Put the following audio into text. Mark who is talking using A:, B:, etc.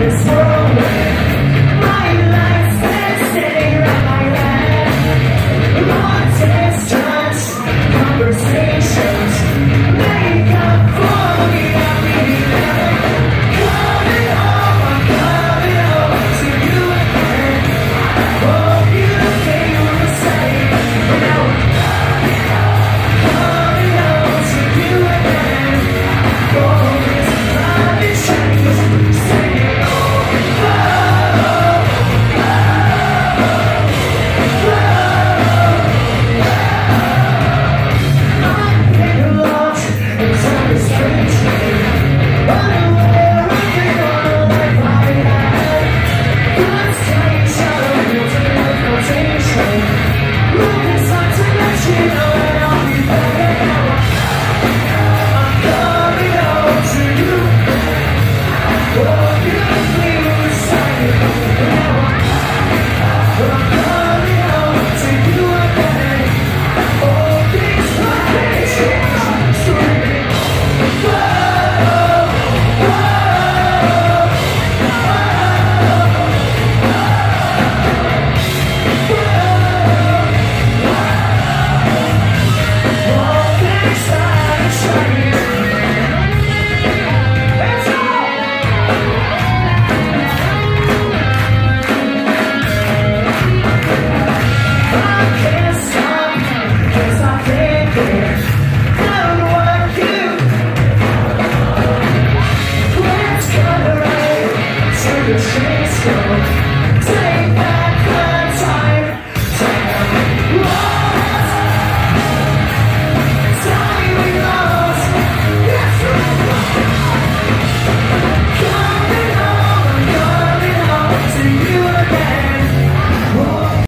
A: the chase